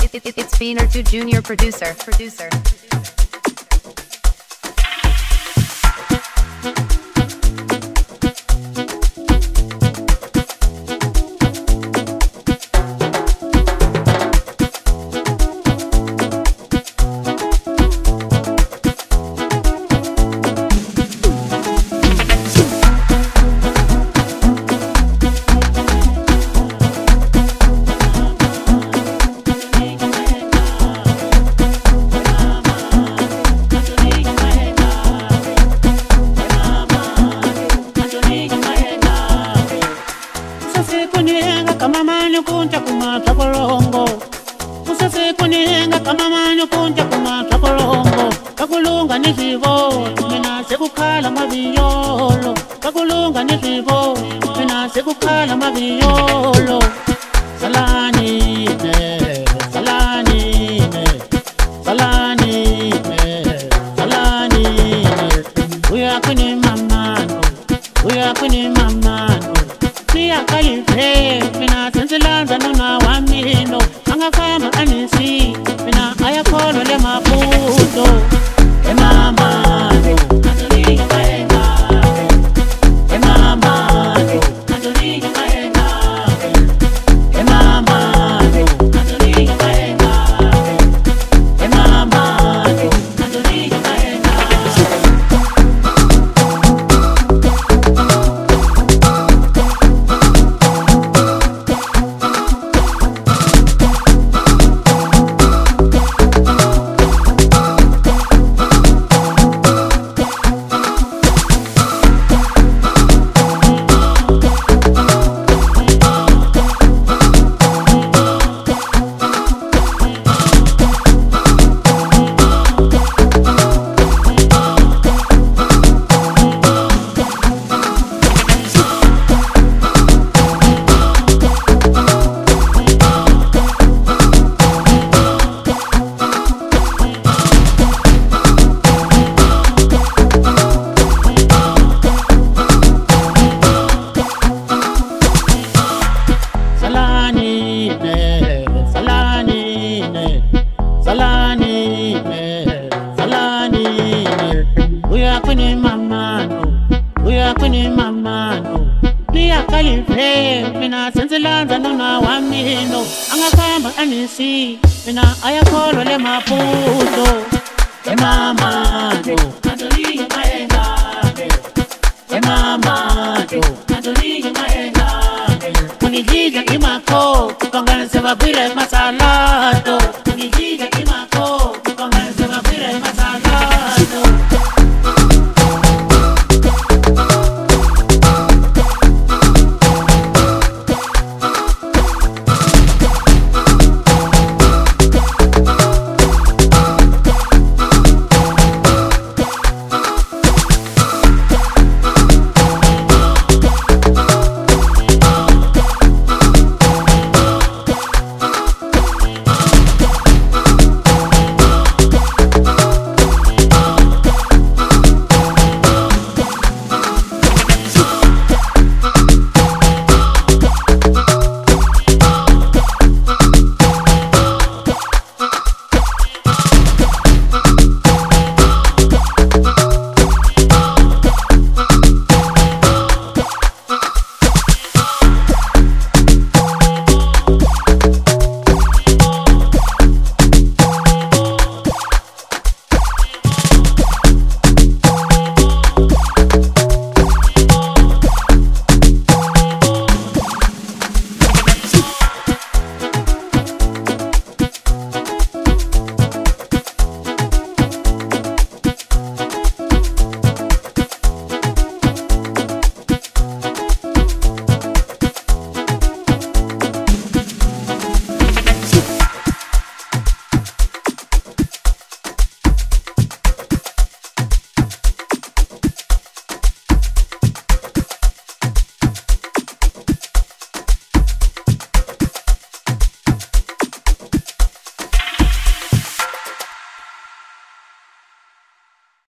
It's, it's, it's 2 Junior producer, producer. kunihenga kamamanyo kunja kuma swa kolongo ka kulunga ni swivo mina se ku khala maviyolo ka kulunga ni swivo mina se ku khala maviyolo mano ni akalive mina senzilandza nuna wa mino a nga famba a ni si mina a ya kholwa le mabuto emamano emamano ku ni dlidla i makho ku kanganise va bwira hi masalato ku ni dlidla i